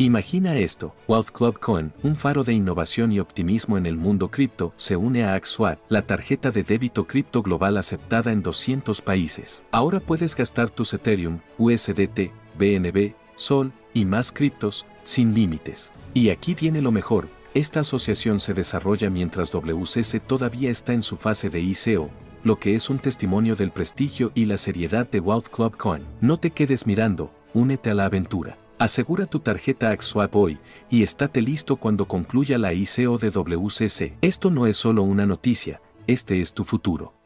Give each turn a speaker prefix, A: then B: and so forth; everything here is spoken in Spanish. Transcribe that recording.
A: Imagina esto, Wealth Club Coin, un faro de innovación y optimismo en el mundo cripto, se une a AXWAP, la tarjeta de débito cripto global aceptada en 200 países. Ahora puedes gastar tus Ethereum, USDT, BNB, Sol y más criptos sin límites. Y aquí viene lo mejor, esta asociación se desarrolla mientras WCC todavía está en su fase de ICO, lo que es un testimonio del prestigio y la seriedad de Wealth Club Coin. No te quedes mirando, únete a la aventura. Asegura tu tarjeta AXWAP hoy y estate listo cuando concluya la ICO de WCC. Esto no es solo una noticia, este es tu futuro.